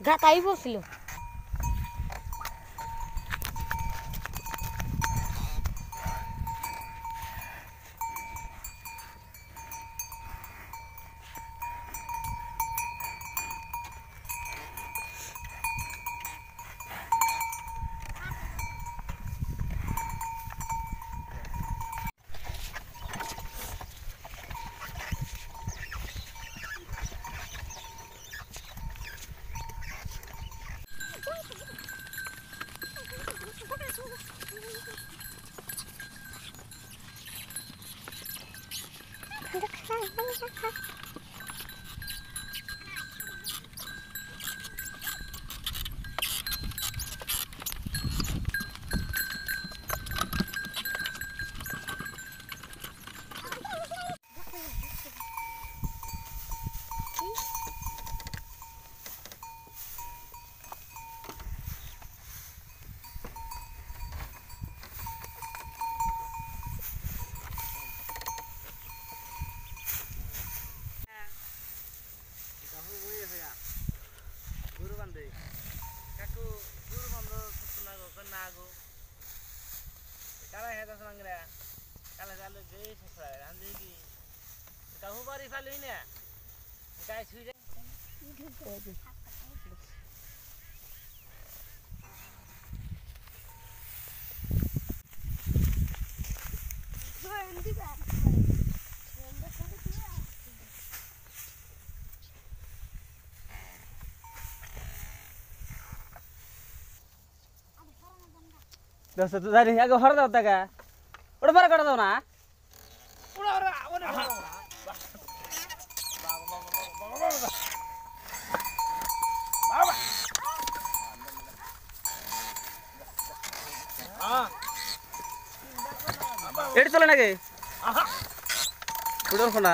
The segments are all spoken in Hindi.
Gata aí, meu filho. 哈哈哈哈。दस मंग रहा काला कालो जे ससरा हम जे की कहू बारी फालो ही ने काय छुई जाए Go and do that. ದೋಸ್ತ ದಾರಿ ಯಾಕೆ ಹೊರದ ಹೊತ್ತಾಗ ಉಡಬರ ಕಡದವನ ಎಡ್ತಲ್ಲ ನನಗೆ ಹುಡುಗನ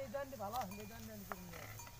They done the ball, they done the